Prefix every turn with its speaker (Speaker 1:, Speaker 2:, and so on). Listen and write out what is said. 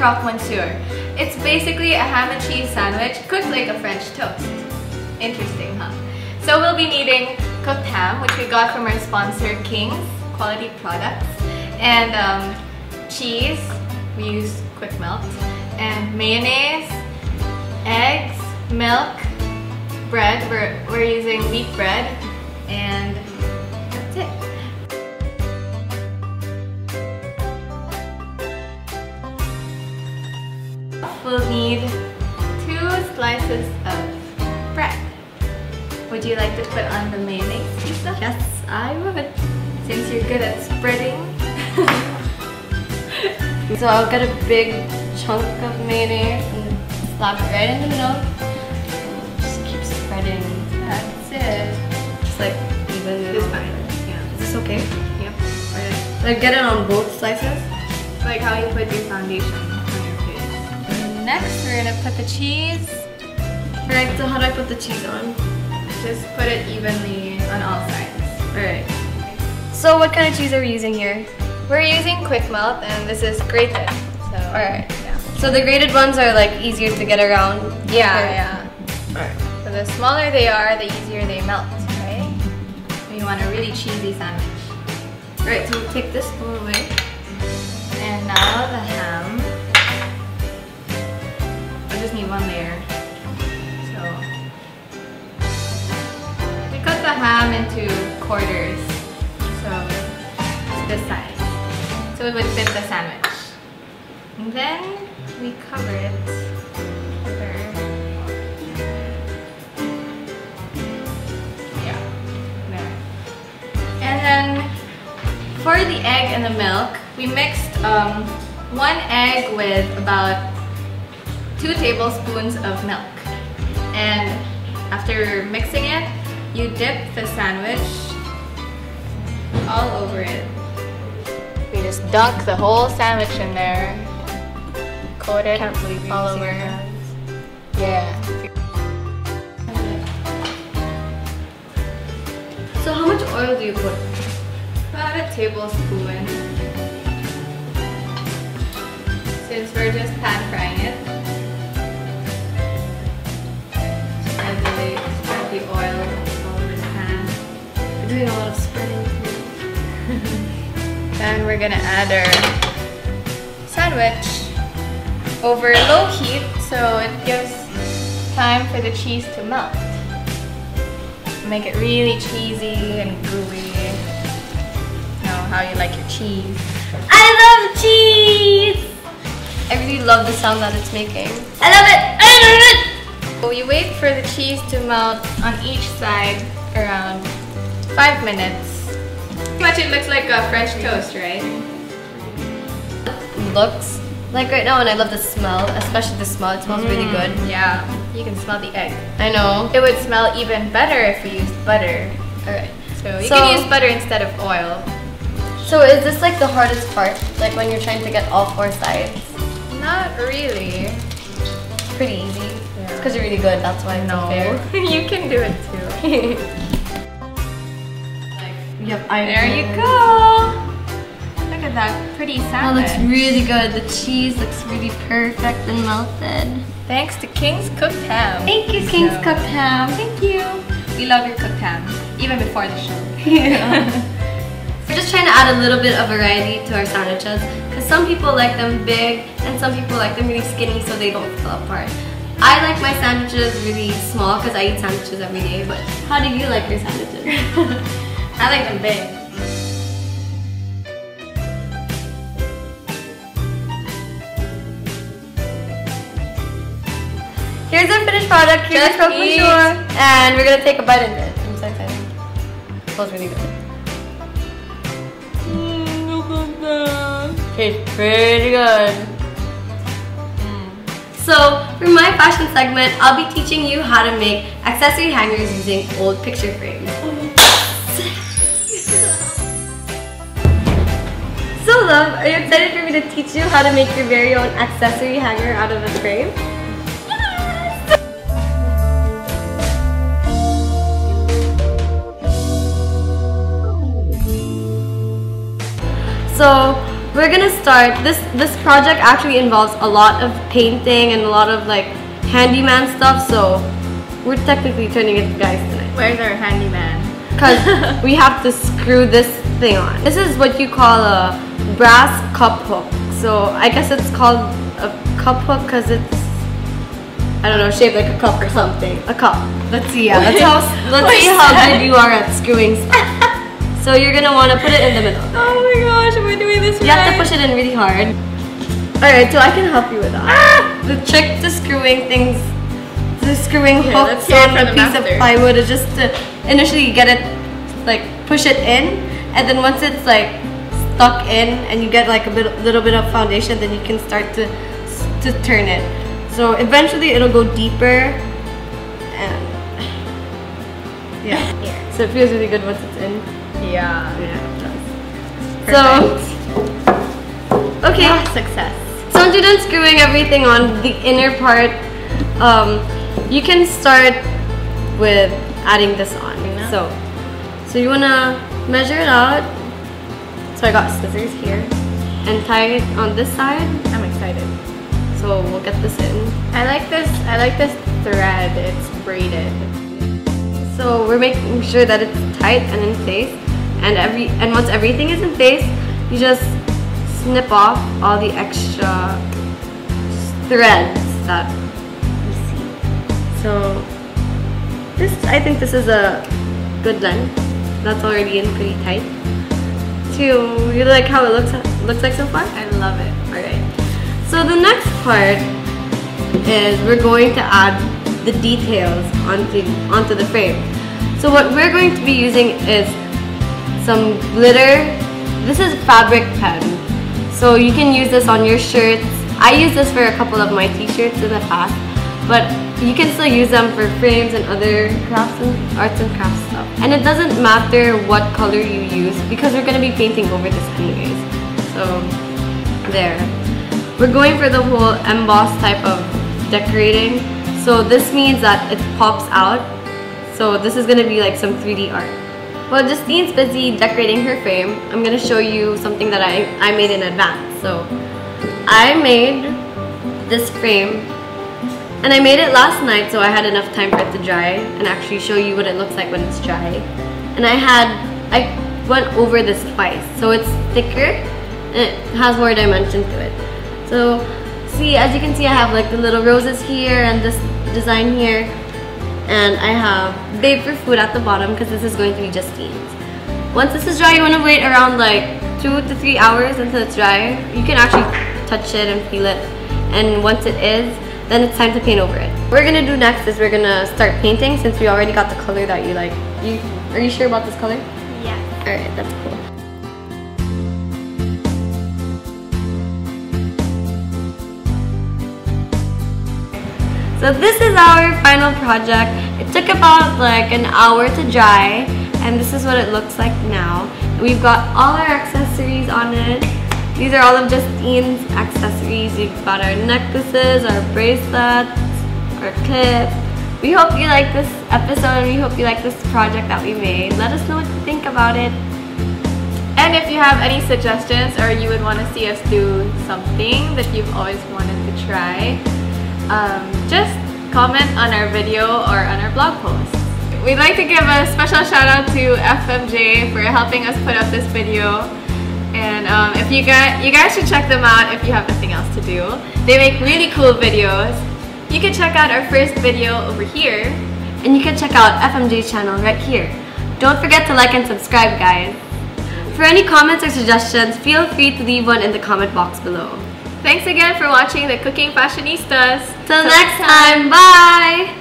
Speaker 1: croque monsieur. It's basically a ham and cheese sandwich cooked like a French toast. Interesting, huh? So we'll be needing cooked ham, which we got from our sponsor King's Quality Products, and um, cheese, we use quick melt, and mayonnaise, eggs, milk, bread, we're, we're using wheat bread, and We'll need two slices of bread. Would you like to put on the mayonnaise, Lisa?
Speaker 2: Yes, I would.
Speaker 1: Since you're good at spreading.
Speaker 2: So I'll get a big chunk of mayonnaise and slap it right in the middle. Just keep spreading.
Speaker 1: That's it.
Speaker 2: Just like evenly.
Speaker 1: It's fine. Yeah.
Speaker 2: Is this okay?
Speaker 1: Yep. Right.
Speaker 2: Like get it on both slices?
Speaker 1: Like how you put your foundation on your face. Next, we're gonna put the cheese.
Speaker 2: Alright, so how do I put the cheese on?
Speaker 1: Just put it evenly on all sides.
Speaker 2: Alright. So what kind of cheese are we using here?
Speaker 1: We're using quick melt and this is grated. So
Speaker 2: Alright.
Speaker 1: yeah.
Speaker 2: So the grated ones are like easier to get around.
Speaker 1: Yeah, yeah.
Speaker 2: Alright.
Speaker 1: So the smaller they are, the easier they melt, right? So you want a really cheesy sandwich.
Speaker 2: Alright, so we'll take this one away.
Speaker 1: And now the ham. I just need one layer. So we cut the ham into quarters. So it's this size. So it would fit the sandwich. And then we cover it Yeah, there. And then for the egg and the milk, we mixed um, one egg with about two tablespoons of milk. And after mixing it, you dip the sandwich all over it. We just dunk the whole sandwich in there. Coat it all over. Yeah.
Speaker 2: So how much oil do you put?
Speaker 1: About a tablespoon. Since we're just pan frying it. Oil all over the pan.
Speaker 2: We're doing a lot of spreading
Speaker 1: we're gonna add our sandwich over low heat so it gives time for the cheese to melt. Make it really cheesy and gooey. Know how you like your cheese.
Speaker 2: I love cheese! I really love the sound that it's making. I love it! I love it!
Speaker 1: So you wait for the cheese to melt on each side around five minutes. Pretty much it looks like a French toast, right?
Speaker 2: Looks like right now and I love the smell, especially the smell. It smells really mm, good.
Speaker 1: Yeah, you can smell the egg.
Speaker 2: I know.
Speaker 1: It would smell even better if we used butter.
Speaker 2: Alright.
Speaker 1: So you
Speaker 2: So-
Speaker 1: can use butter instead of oil.
Speaker 2: So is this like the hardest part? Like when you're trying to get all four sides?
Speaker 1: Not really.
Speaker 2: Pretty easy. Because you're really good, that's why it's
Speaker 1: No,
Speaker 2: unfair.
Speaker 1: you can do it too.
Speaker 2: yep, I
Speaker 1: There you go. Look at that pretty sandwich.
Speaker 2: That looks really good. The cheese looks really perfect and melted.
Speaker 1: Thanks to King's Cooked Ham.
Speaker 2: Thank you, King's
Speaker 1: So-
Speaker 2: Cooked Ham.
Speaker 1: Thank you. We love your cooked ham, even before the show.
Speaker 2: We're just trying to add a little bit of variety to our sandwiches because some people like them big and some people like them really skinny so they don't fall apart. I like my sandwiches really small because I eat sandwiches every day, but how do you like your sandwiches?
Speaker 1: I like them big.
Speaker 2: Here's our finished product. Here's
Speaker 1: Just
Speaker 2: our croque
Speaker 1: eat.
Speaker 2: And we're gonna take a bite of it. I'm so excited. It smells really good. look at that. Tastes pretty good. So, for my fashion segment, I'll be teaching you how to make accessory hangers using old picture frames. So, love, are you excited for me to teach you how to make your very own accessory hanger out of a frame? So we're gonna start this this project actually involves a lot of painting and a lot of like handyman stuff so we're technically turning into guys tonight
Speaker 1: Where's our handyman?
Speaker 2: because we have to screw this thing on this is what you call a brass cup hook so i guess it's called a cup hook because it's I don't know, shaped like a cup or something. A cup. Let's see. Yeah, let's how let's see how good you are at screwing stuff. So you're gonna want to put it in the middle.
Speaker 1: Oh my gosh, am I doing this right.
Speaker 2: You have to push it in really hard. Alright, so I can help you with that.
Speaker 1: Ah!
Speaker 2: The trick to screwing things, to screwing
Speaker 1: let's
Speaker 2: hooks on a piece of plywood is just to initially get it, like push it in, and then once it's like stuck in and you get like a bit, little bit of foundation, then you can start to to turn it. So eventually it'll go deeper, and yeah.
Speaker 1: Here.
Speaker 2: So it feels really good once it's in.
Speaker 1: Yeah.
Speaker 2: Yeah, it does.
Speaker 1: Perfect.
Speaker 2: So, okay.
Speaker 1: Ah, success.
Speaker 2: So once you're done screwing everything on the inner part, um, you can start with adding this on.
Speaker 1: Yeah.
Speaker 2: So, so you wanna measure it out. So I got scissors here and tie it on this side.
Speaker 1: I'm excited.
Speaker 2: So we'll get this in.
Speaker 1: I like this. I like this thread. It's braided.
Speaker 2: So we're making sure that it's tight and in place. And every and once everything is in place, you just snip off all the extra threads that you see. So this I think this is a good length. That's already in pretty tight. So you like how it looks looks like so far?
Speaker 1: I love it.
Speaker 2: Alright. So the next part is we're going to add the details onto onto the frame. So what we're going to be using is some glitter. This is fabric pen. So you can use this on your shirts. I use this for a couple of my t-shirts in the past, but you can still use them for frames and other crafts and arts and crafts stuff. And it doesn't matter what color you use because we're gonna be painting over this anyways. So there. We're going for the whole emboss type of decorating. So this means that it pops out. So this is gonna be like some 3D art. While Justinne's busy decorating her frame, I'm gonna show you something that I, I made in advance. So I made this frame and I made it last night so I had enough time for it to dry and actually show you what it looks like when it's dry. And I had, I went over this twice. So it's thicker and it has more dimension to it. So see, as you can see, I have like the little roses here and this design here. And I have Babe for Food at the bottom because this is going to be Justinne's. Once this is dry, you want to wait around like two to three hours until it's dry. You can actually touch it and feel it. And once it is, then it's time to paint over it. What we're gonna do next is we're gonna start painting since we already got the color that you like. You Are you sure about this color?
Speaker 1: Yeah.
Speaker 2: Alright, that's cool. So this is our final project. It took about like an hour to dry and this is what it looks like now. We've got all our accessories on it. These are all of Justinne's accessories. We've got our necklaces, our bracelets, our clips. We hope you like this episode and we hope you like this project that we made. Let us know what you think about it.
Speaker 1: And if you have any suggestions or you would want to see us do something that you've always wanted to try, um, just comment on our video or on our blog post. We'd like to give a special shout out to FMJ for helping us put up this video. And um, if you guys, you guys should check them out if you have nothing else to do. They make really cool videos. You can check out our first video over here.
Speaker 2: And you can check out FMJ's channel right here. Don't forget to like and subscribe guys. For any comments or suggestions, feel free to leave one in the comment box below.
Speaker 1: Thanks again for watching the Cooking Fashionistas.
Speaker 2: Till next time, bye!